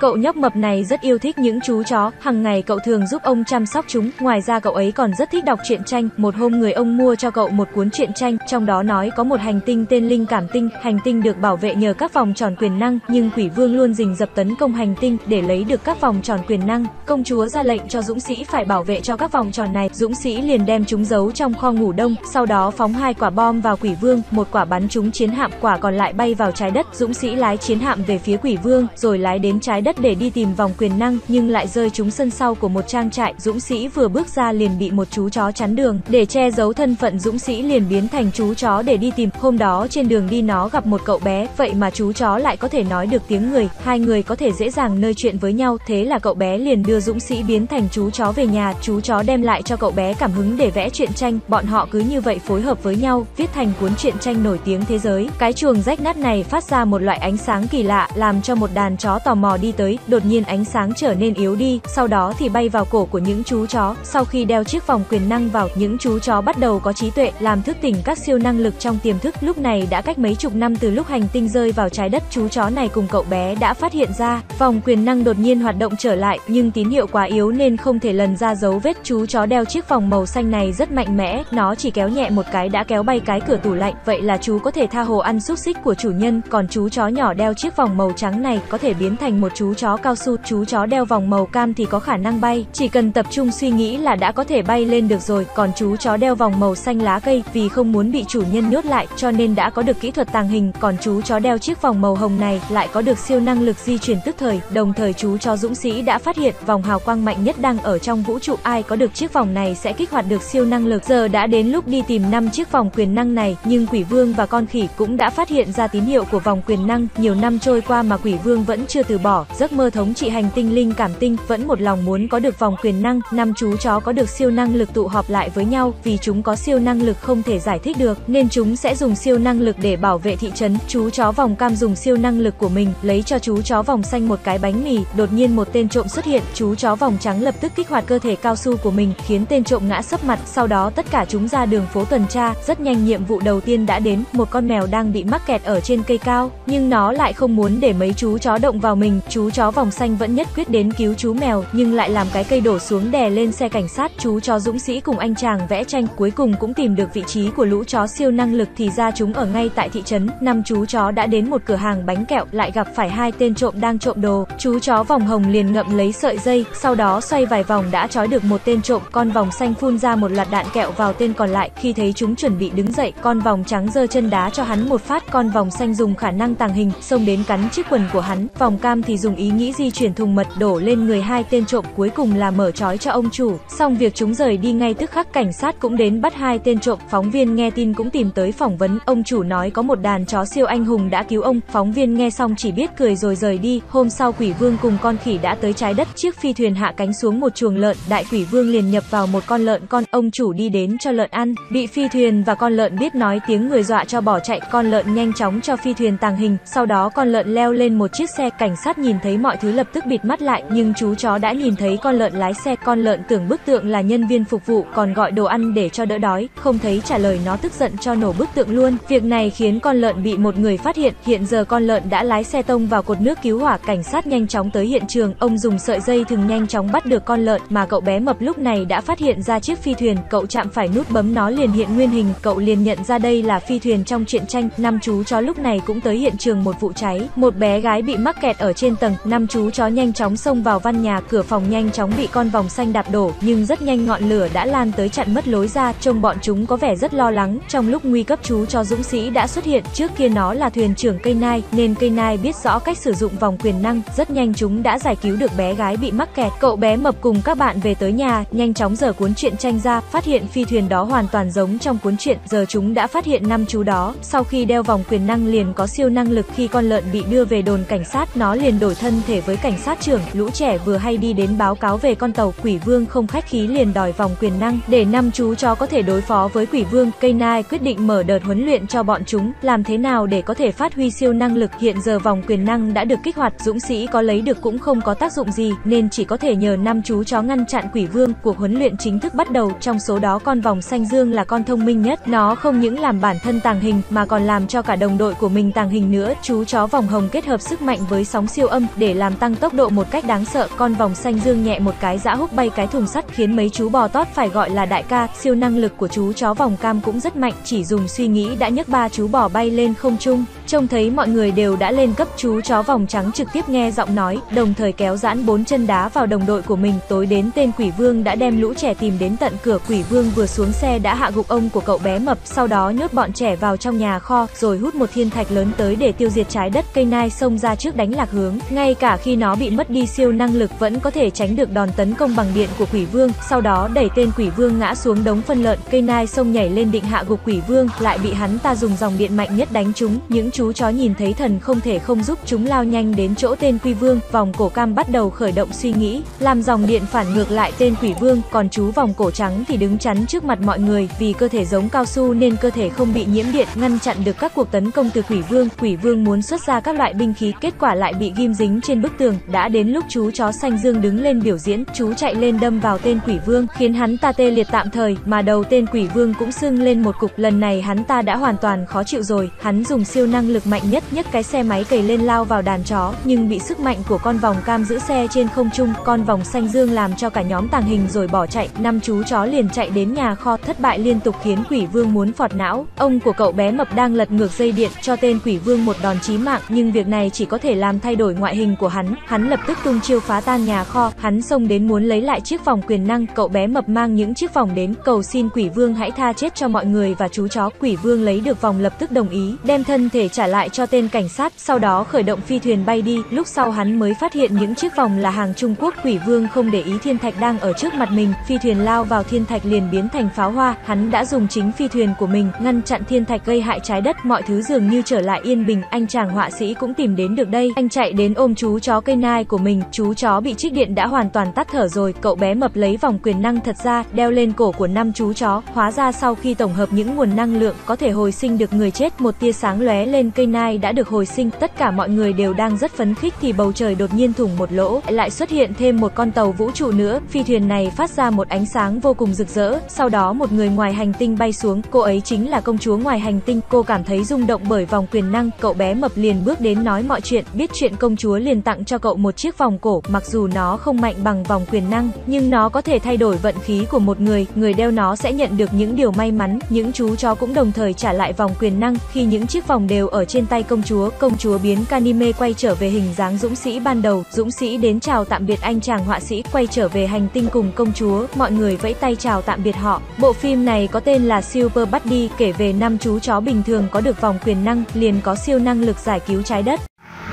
Cậu nhóc mập này rất yêu thích những chú chó, hàng ngày cậu thường giúp ông chăm sóc chúng, ngoài ra cậu ấy còn rất thích đọc truyện tranh. Một hôm người ông mua cho cậu một cuốn truyện tranh, trong đó nói có một hành tinh tên Linh Cảm Tinh, hành tinh được bảo vệ nhờ các vòng tròn quyền năng, nhưng quỷ vương luôn rình dập tấn công hành tinh để lấy được các vòng tròn quyền năng. Công chúa ra lệnh cho dũng sĩ phải bảo vệ cho các vòng tròn này, dũng sĩ liền đem chúng giấu trong kho ngủ đông, sau đó phóng hai quả bom vào quỷ vương, một quả bắn trúng chiến hạm, quả còn lại bay vào trái đất. Dũng sĩ lái chiến hạm về phía quỷ vương, rồi lái đến trái đất đất để đi tìm vòng quyền năng, nhưng lại rơi trúng sân sau của một trang trại. Dũng sĩ vừa bước ra liền bị một chú chó chắn đường, để che giấu thân phận Dũng sĩ liền biến thành chú chó để đi tìm. Hôm đó trên đường đi nó gặp một cậu bé, vậy mà chú chó lại có thể nói được tiếng người, hai người có thể dễ dàng nơi chuyện với nhau, thế là cậu bé liền đưa Dũng sĩ biến thành chú chó về nhà, chú chó đem lại cho cậu bé cảm hứng để vẽ truyện tranh, bọn họ cứ như vậy phối hợp với nhau, viết thành cuốn truyện tranh nổi tiếng thế giới. Cái chuồng rách nát này phát ra một loại ánh sáng kỳ lạ, làm cho một đàn chó tò mò đi tới, đột nhiên ánh sáng trở nên yếu đi, sau đó thì bay vào cổ của những chú chó. Sau khi đeo chiếc vòng quyền năng vào, những chú chó bắt đầu có trí tuệ, làm thức tỉnh các siêu năng lực trong tiềm thức. Lúc này đã cách mấy chục năm từ lúc hành tinh rơi vào trái đất, chú chó này cùng cậu bé đã phát hiện ra, vòng quyền năng đột nhiên hoạt động trở lại, nhưng tín hiệu quá yếu nên không thể lần ra dấu vết. Chú chó đeo chiếc vòng màu xanh này rất mạnh mẽ, nó chỉ kéo nhẹ một cái đã kéo bay cái cửa tủ lạnh, vậy là chú có thể tha hồ ăn xúc xích của chủ nhân, còn chú chó nhỏ đeo chiếc vòng màu trắng này có thể biến thành một chú chó cao su, chú chó đeo vòng màu cam thì có khả năng bay, chỉ cần tập trung suy nghĩ là đã có thể bay lên được rồi, còn chú chó đeo vòng màu xanh lá cây vì không muốn bị chủ nhân nhốt lại cho nên đã có được kỹ thuật tàng hình, còn chú chó đeo chiếc vòng màu hồng này lại có được siêu năng lực di chuyển tức thời, đồng thời chú chó dũng sĩ đã phát hiện vòng hào quang mạnh nhất đang ở trong vũ trụ, ai có được chiếc vòng này sẽ kích hoạt được siêu năng lực. Giờ đã đến lúc đi tìm năm chiếc vòng quyền năng này, nhưng quỷ vương và con khỉ cũng đã phát hiện ra tín hiệu của vòng quyền năng, nhiều năm trôi qua mà quỷ vương vẫn chưa từ bỏ, giấc mơ thống trị hành tinh linh cảm tinh, vẫn một lòng muốn có được vòng quyền năng, năm chú chó có được siêu năng lực tụ họp lại với nhau, vì chúng có siêu năng lực không thể giải thích được, nên chúng sẽ dùng siêu năng lực để bảo vệ thị trấn. Chú chó vòng cam dùng siêu năng lực của mình, lấy cho chú chó vòng xanh một cái bánh mì, đột nhiên một tên trộm xuất hiện, chú chó vòng trắng lập tức kích hoạt cơ thể cao su của mình, khiến tên trộm ngã sấp mặt, sau đó tất cả chúng ra đường phố tuần tra, rất nhanh nhiệm vụ đầu tiên đã đến, một con mèo đang bị mắc kẹt ở trên cây cao, nhưng nó lại không muốn để mấy chú chó động vào mình, chú chó vòng xanh vẫn nhất quyết đến cứu chú mèo, nhưng lại làm cái cây đổ xuống đè lên xe cảnh sát, chú chó dũng sĩ cùng anh chàng vẽ tranh, cuối cùng cũng tìm được vị trí của lũ chó siêu năng lực thì ra chúng ở ngay tại thị trấn, năm chú chó đã đến một cửa hàng bánh kẹo, lại gặp phải hai tên trộm đang trộm đồ, chú chó vòng hồng liền ngậm lấy sợi dây, sau đó xoay vài vòng đã trói được một tên trộm, con vòng xanh phun ra một loạt đạn kẹo vào tên còn lại, khi thấy chúng chuẩn bị đứng dậy, con vòng trắng giơ chân đá cho hắn một phát, con vòng xanh dùng khả năng tàng hình, xông đến cắn chiếc quần của hắn, vòng cam thì dùng ý nghĩ di chuyển thùng mật đổ lên người hai tên trộm, cuối cùng là mở trói cho ông chủ. Xong việc chúng rời đi ngay tức khắc cảnh sát cũng đến bắt hai tên trộm, phóng viên nghe tin cũng tìm tới phỏng vấn, ông chủ nói có một đàn chó siêu anh hùng đã cứu ông, phóng viên nghe xong chỉ biết cười rồi rời đi. Hôm sau quỷ vương cùng con khỉ đã tới trái đất, chiếc phi thuyền hạ cánh xuống một chuồng lợn, đại quỷ vương liền nhập vào một con lợn. Con, ông chủ đi đến cho lợn ăn, bị phi thuyền và con lợn biết nói tiếng người dọa cho bỏ chạy, con lợn nhanh chóng cho phi thuyền tàng hình, sau đó con lợn leo lên một chiếc xe, cảnh sát nhìn thấy thấy mọi thứ lập tức bịt mắt lại, nhưng chú chó đã nhìn thấy con lợn lái xe, con lợn tưởng bức tượng là nhân viên phục vụ, còn gọi đồ ăn để cho đỡ đói, không thấy trả lời nó tức giận cho nổ bức tượng luôn. Việc này khiến con lợn bị một người phát hiện, hiện giờ con lợn đã lái xe tông vào cột nước cứu hỏa, cảnh sát nhanh chóng tới hiện trường, ông dùng sợi dây thừng nhanh chóng bắt được con lợn, mà cậu bé mập lúc này đã phát hiện ra chiếc phi thuyền, cậu chạm phải nút bấm nó liền hiện nguyên hình, cậu liền nhận ra đây là phi thuyền trong truyện tranh. Năm chú chó lúc này cũng tới hiện trường một vụ cháy, một bé gái bị mắc kẹt ở trên tầng, năm chú chó nhanh chóng xông vào văn nhà, cửa phòng nhanh chóng bị con vòng xanh đạp đổ, nhưng rất nhanh ngọn lửa đã lan tới chặn mất lối ra, trông bọn chúng có vẻ rất lo lắng. Trong lúc nguy cấp chú chó dũng sĩ đã xuất hiện, trước kia nó là thuyền trưởng cây nai, nên cây nai biết rõ cách sử dụng vòng quyền năng, rất nhanh chúng đã giải cứu được bé gái bị mắc kẹt. Cậu bé mập cùng các bạn về tới nhà, nhanh chóng dở cuốn truyện tranh ra, phát hiện phi thuyền đó hoàn toàn giống trong cuốn truyện, giờ chúng đã phát hiện năm chú đó, sau khi đeo vòng quyền năng liền có siêu năng lực khi con lợn bị đưa về đồn cảnh sát, nó liền đổi thân thể với cảnh sát trưởng, lũ trẻ vừa hay đi đến báo cáo về con tàu, quỷ vương không khách khí liền đòi vòng quyền năng, để năm chú chó có thể đối phó với quỷ vương, cây nai quyết định mở đợt huấn luyện cho bọn chúng, làm thế nào để có thể phát huy siêu năng lực, hiện giờ vòng quyền năng đã được kích hoạt, dũng sĩ có lấy được cũng không có tác dụng gì, nên chỉ có thể nhờ năm chú chó ngăn chặn quỷ vương, cuộc huấn luyện chính thức bắt đầu, trong số đó con vòng xanh dương là con thông minh nhất, nó không những làm bản thân tàng hình mà còn làm cho cả đồng đội của mình tàng hình nữa, chú chó vòng hồng kết hợp sức mạnh với sóng siêu âm, để làm tăng tốc độ một cách đáng sợ, con vòng xanh dương nhẹ một cái dã húc bay cái thùng sắt khiến mấy chú bò tót phải gọi là đại ca, siêu năng lực của chú chó vòng cam cũng rất mạnh, chỉ dùng suy nghĩ đã nhấc ba chú bò bay lên không trung. Trông thấy mọi người đều đã lên cấp chú chó vòng trắng trực tiếp nghe giọng nói, đồng thời kéo giãn bốn chân đá vào đồng đội của mình. Tối đến tên quỷ vương đã đem lũ trẻ tìm đến tận cửa quỷ vương vừa xuống xe đã hạ gục ông của cậu bé mập, sau đó nhốt bọn trẻ vào trong nhà kho, rồi hút một thiên thạch lớn tới để tiêu diệt trái đất cây nai xông ra trước đánh lạc hướng. Ngay cả khi nó bị mất đi siêu năng lực vẫn có thể tránh được đòn tấn công bằng điện của quỷ vương, sau đó đẩy tên quỷ vương ngã xuống đống phân lợn, cây nai xông nhảy lên định hạ gục quỷ vương, lại bị hắn ta dùng dòng điện mạnh nhất đánh chúng. Những chú chó nhìn thấy thần không thể không giúp chúng lao nhanh đến chỗ tên quỷ vương, vòng cổ cam bắt đầu khởi động suy nghĩ, làm dòng điện phản ngược lại tên quỷ vương, còn chú vòng cổ trắng thì đứng chắn trước mặt mọi người, vì cơ thể giống cao su nên cơ thể không bị nhiễm điện, ngăn chặn được các cuộc tấn công từ quỷ vương. Quỷ vương muốn xuất ra các loại binh khí, kết quả lại bị ghim dính trên bức tường. Đã đến lúc chú chó xanh dương đứng lên biểu diễn, chú chạy lên đâm vào tên quỷ vương, khiến hắn ta tê liệt tạm thời, mà đầu tên quỷ vương cũng sưng lên một cục. Lần này hắn ta đã hoàn toàn khó chịu rồi, hắn dùng siêu năng lực mạnh nhất, nhất cái xe máy cầy lên lao vào đàn chó, nhưng bị sức mạnh của con vòng cam giữ xe trên không trung, con vòng xanh dương làm cho cả nhóm tàng hình rồi bỏ chạy. Năm chú chó liền chạy đến nhà kho, thất bại liên tục khiến quỷ vương muốn phọt não. Ông của cậu bé mập đang lật ngược dây điện cho tên quỷ vương một đòn chí mạng, nhưng việc này chỉ có thể làm thay đổi ngoại hình của hắn. Hắn lập tức tung chiêu phá tan nhà kho, hắn xông đến muốn lấy lại chiếc vòng quyền năng, cậu bé mập mang những chiếc vòng đến, cầu xin quỷ vương hãy tha chết cho mọi người và chú chó. Quỷ vương lấy được vòng lập tức đồng ý, đem thân thể trả lại cho tên cảnh sát, sau đó khởi động phi thuyền bay đi. Lúc sau hắn mới phát hiện những chiếc vòng là hàng Trung Quốc. Quỷ vương không để ý thiên thạch đang ở trước mặt mình, phi thuyền lao vào thiên thạch liền biến thành pháo hoa. Hắn đã dùng chính phi thuyền của mình ngăn chặn thiên thạch gây hại trái đất, mọi thứ dường như trở lại yên bình. Anh chàng họa sĩ cũng tìm đến được đây. Anh chạy đến ôm chú chó cây nai của mình, chú chó bị trích điện đã hoàn toàn tắt thở rồi. Cậu bé mập lấy vòng quyền năng thật ra, đeo lên cổ của năm chú chó. Hóa ra sau khi tổng hợp những nguồn năng lượng có thể hồi sinh được người chết, một tia sáng lóe lên cây nai đã được hồi sinh. Tất cả mọi người đều đang rất phấn khích thì bầu trời đột nhiên thủng một lỗ, lại xuất hiện thêm một con tàu vũ trụ nữa. Phi thuyền này phát ra một ánh sáng vô cùng rực rỡ. Sau đó một người ngoài hành tinh bay xuống, cô ấy chính là công chúa ngoài hành tinh. Cô cảm thấy rung động bởi vòng quyền năng, cậu bé mập liền bước đến nói mọi chuyện, biết chuyện công chúa liền tặng cho cậu một chiếc vòng cổ, mặc dù nó không mạnh bằng vòng quyền năng, nhưng nó có thể thay đổi vận khí của một người, người đeo nó sẽ nhận được những điều may mắn. Những chú chó cũng đồng thời trả lại vòng quyền năng, khi những chiếc vòng đều ở trên tay công chúa, công chúa biến Kanime quay trở về hình dáng dũng sĩ ban đầu. Dũng sĩ đến chào tạm biệt anh chàng họa sĩ, quay trở về hành tinh cùng công chúa, mọi người vẫy tay chào tạm biệt họ. Bộ phim này có tên là Super Buddy, kể về năm chú chó bình thường có được vòng quyền năng, liền có siêu năng lực giải cứu trái đất.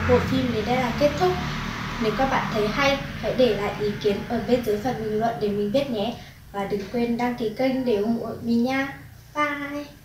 Bộ phim đến đây là kết thúc. Nếu các bạn thấy hay, hãy để lại ý kiến ở bên dưới phần bình luận để mình biết nhé. Và đừng quên đăng ký kênh để ủng hộ mình nha. Bye!